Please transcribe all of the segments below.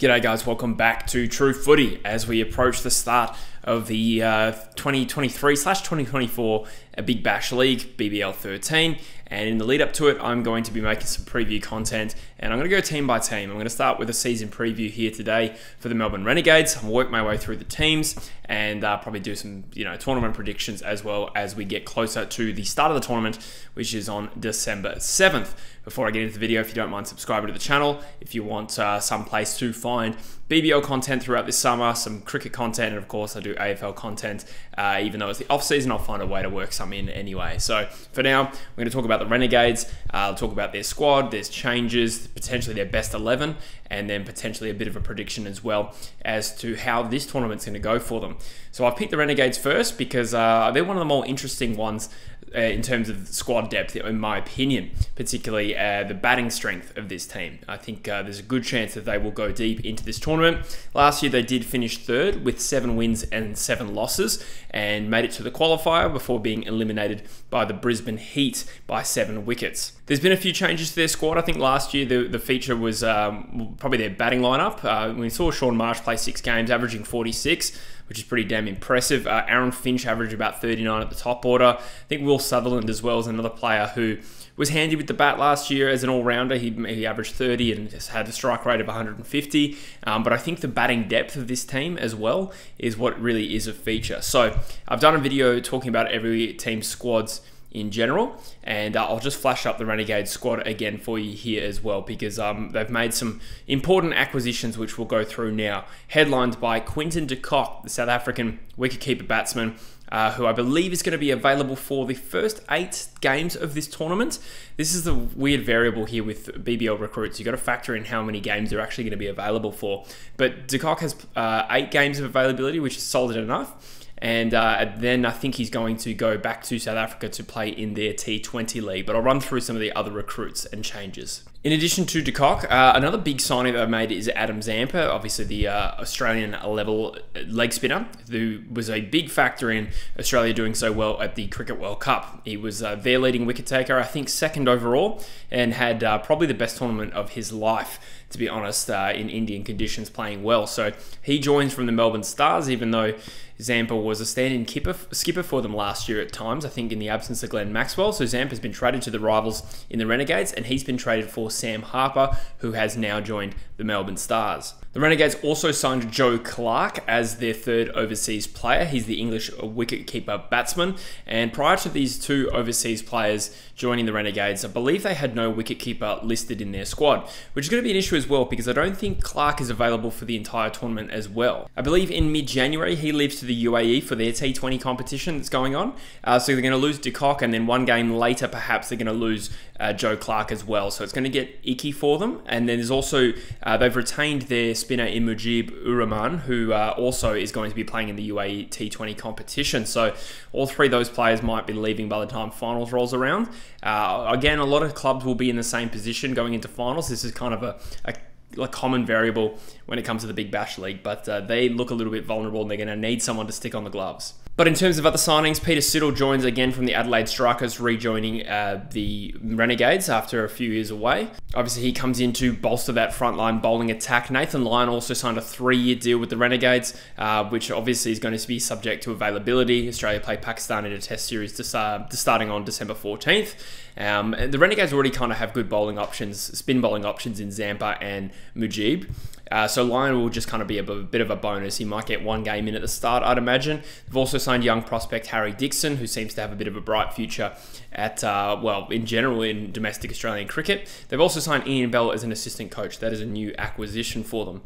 G'day guys, welcome back to True Footy as we approach the start of the uh, 2023 slash 2024 Big Bash League BBL 13 and in the lead up to it I'm going to be making some preview content and I'm going to go team by team. I'm going to start with a season preview here today for the Melbourne Renegades. I'll work my way through the teams and uh, probably do some you know tournament predictions as well as we get closer to the start of the tournament which is on December 7th. Before I get into the video, if you don't mind subscribing to the channel, if you want uh, some place to find BBL content throughout this summer, some cricket content, and of course I do AFL content. Uh, even though it's the off season, I'll find a way to work some in anyway. So for now, we're going to talk about the Renegades. Uh, I'll talk about their squad, there's changes, potentially their best 11, and then potentially a bit of a prediction as well as to how this tournament's going to go for them. So I've picked the Renegades first because uh, they're one of the more interesting ones uh, in terms of squad depth, in my opinion, particularly uh, the batting strength of this team. I think uh, there's a good chance that they will go deep into this tournament. Last year, they did finish third with seven wins and seven losses and made it to the qualifier before being eliminated by the Brisbane Heat by seven wickets. There's been a few changes to their squad. I think last year the, the feature was um, probably their batting lineup. Uh, we saw Shaun Marsh play six games, averaging 46 which is pretty damn impressive. Uh, Aaron Finch averaged about 39 at the top order. I think Will Sutherland as well is another player who was handy with the bat last year as an all-rounder. He, he averaged 30 and had a strike rate of 150. Um, but I think the batting depth of this team as well is what really is a feature. So I've done a video talking about every team's squads in general. And uh, I'll just flash up the Renegade squad again for you here as well because um, they've made some important acquisitions which we'll go through now. Headlined by Quinton de Kock, the South African wicketkeeper batsman. Uh, who I believe is going to be available for the first eight games of this tournament. This is the weird variable here with BBL recruits. You've got to factor in how many games they're actually going to be available for. But De Kock has uh, eight games of availability, which is solid enough. And uh, then I think he's going to go back to South Africa to play in their T20 league. But I'll run through some of the other recruits and changes. In addition to De Kock, uh, another big signing that I made is Adam Zampa, obviously the uh, Australian level leg spinner, who was a big factor in Australia doing so well at the Cricket World Cup. He was uh, their leading wicket taker, I think second overall, and had uh, probably the best tournament of his life, to be honest, uh, in Indian conditions, playing well. So he joins from the Melbourne Stars, even though Zampa was a stand-in skipper for them last year at times, I think in the absence of Glenn Maxwell. So Zampa's been traded to the rivals in the Renegades, and he's been traded for Sam Harper, who has now joined the Melbourne Stars. The Renegades also signed Joe Clarke as their third overseas player. He's the English wicketkeeper batsman. And prior to these two overseas players joining the Renegades, I believe they had no wicketkeeper listed in their squad, which is going to be an issue as well because I don't think Clarke is available for the entire tournament as well. I believe in mid January he leaves to the UAE for their T20 competition that's going on. Uh, so they're going to lose De Kock, and then one game later, perhaps they're going to lose uh, Joe Clarke as well. So it's going to get icky for them. And then there's also, uh, they've retained their spinner in Mujeeb ur Rahman, who uh, also is going to be playing in the UAE T20 competition. So all three of those players might be leaving by the time finals rolls around. Uh, again, a lot of clubs will be in the same position going into finals. This is kind of a, a a common variable when it comes to the Big Bash League, but uh, they look a little bit vulnerable and they're going to need someone to stick on the gloves. But in terms of other signings, Peter Siddle joins again from the Adelaide Strikers, rejoining uh, the Renegades after a few years away. Obviously, he comes in to bolster that frontline bowling attack. Nathan Lyon also signed a three-year deal with the Renegades, uh, which obviously is going to be subject to availability. Australia play Pakistan in a Test series to, uh, starting on December 14th. Um, the Renegades already kind of have good bowling options, spin bowling options in Zampa and Mujeeb. Uh, so Lyon will just kind of be a, bit of a bonus. He might get one game in at the start, I'd imagine. They've also signed young prospect Harry Dixon, who seems to have a bit of a bright future at, uh, well, in general in domestic Australian cricket. They've also signed Ian Bell as an assistant coach. That is a new acquisition for them.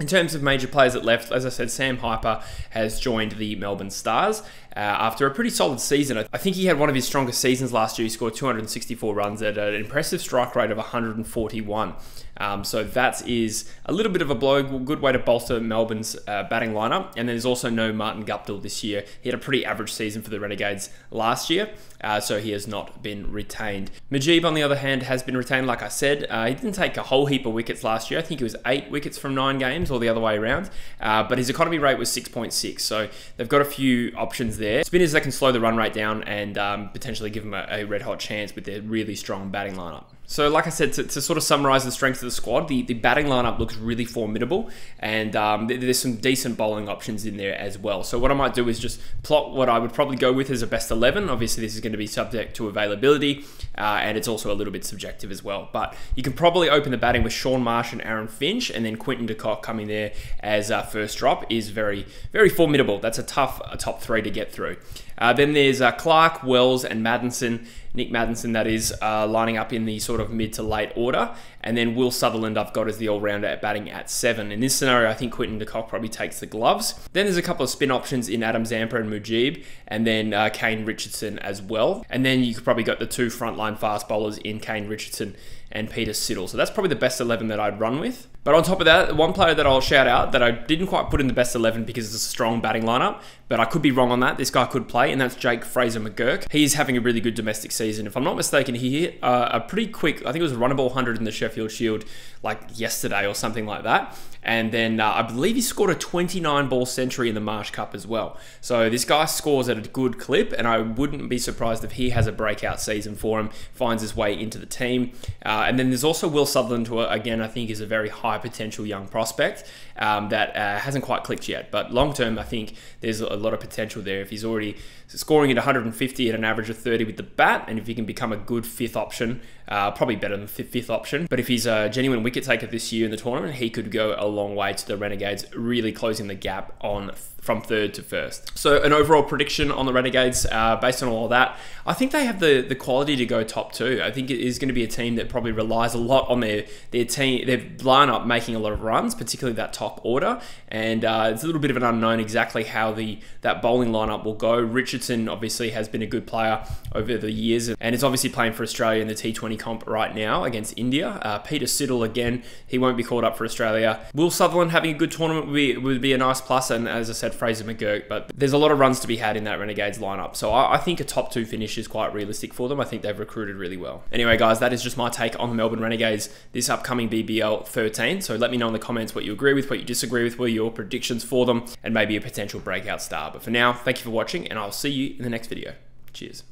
In terms of major players that left, as I said, Sam Harper has joined the Melbourne Stars uh, after a pretty solid season. I think he had one of his strongest seasons last year. He scored 264 runs at an impressive strike rate of 141. Um, so that is a little bit of a blow, good way to bolster Melbourne's uh, batting lineup. And there's also no Martin Guptill this year. He had a pretty average season for the Renegades last year, uh, so he has not been retained. Mujeeb, on the other hand, has been retained, like I said. Uh, he didn't take a whole heap of wickets last year. I think it was eight wickets from nine games, or the other way around. Uh, but his economy rate was 6.6, so they've got a few options there. Spinners that can slow the run rate down and um, potentially give them a, a red hot chance with their really strong batting lineup. So, like I said, to, to, sort of summarize the strength of the squad, the, the batting lineup looks really formidable, and um, there's some decent bowling options in there as well. So, what I might do is just plot what I would probably go with as a best 11. Obviously, this is going to be subject to availability, uh, and it's also a little bit subjective as well. But you can probably open the batting with Shaun Marsh and Aaron Finch, and then Quinton de Kock coming there as uh, first drop is very, very formidable. That's a tough a top three to get through. Uh, then there's uh, Clarke, Wells, and Maddinson. Nick Maddinson, that is, uh, lining up in the sort of mid to late order. And then Will Sutherland, I've got as the all rounder at batting at seven. In this scenario, I think Quinton de Kock probably takes the gloves. Then there's a couple of spin options in Adam Zampa and Mujeeb, and then uh, Kane Richardson as well. And then you could probably got the two frontline fast bowlers in Kane Richardson and Peter Siddle. So that's probably the best 11 that I'd run with. But on top of that, one player that I'll shout out that I didn't quite put in the best 11 because it's a strong batting lineup, but I could be wrong on that. This guy could play, and that's Jake Fraser McGurk. He's having a really good domestic season. If I'm not mistaken, he hit a pretty quick, I think it was a runnable 100 in the Sheffield Shield like yesterday or something like that. And then uh, I believe he scored a 29 ball century in the Marsh Cup as well. So this guy scores at a good clip, and I wouldn't be surprised if he has a breakout season for him, finds his way into the team. Uh, and then there's also Will Sutherland, who again I think is a very high potential young prospect um, that uh, hasn't quite clicked yet. But long term, I think there's a lot of potential there. If he's already scoring at 150 at an average of 30 with the bat, and if he can become a good fifth option, uh, probably better than the fifth option. But if he's a genuine wicket taker this year in the tournament, he could go a long way to the Renegades, really closing the gap on from third to first. So an overall prediction on the Renegades, uh, based on all of that, I think they have the the quality to go top two. I think it is going to be a team that probably relies a lot on their their team, their lineup making a lot of runs, particularly that top order. And uh, it's a little bit of an unknown exactly how the that bowling lineup will go. Richardson obviously has been a good player over the years, and is obviously playing for Australia in the T20 comp right now against India. Uh, Peter Siddle again, he won't be called up for Australia. Will Sutherland having a good tournament would be, would be a nice plus, and as I said, Fraser McGurk. But there's a lot of runs to be had in that Renegades lineup, so I, I think a top two finish is quite realistic for them. I think they've recruited really well. Anyway, guys, that is just my take on the Melbourne Renegades this upcoming BBL 13. So let me know in the comments what you agree with, what you disagree with, what your predictions for them, and maybe a potential breakout star. But for now, thank you for watching, and I'll see you in the next video. Cheers.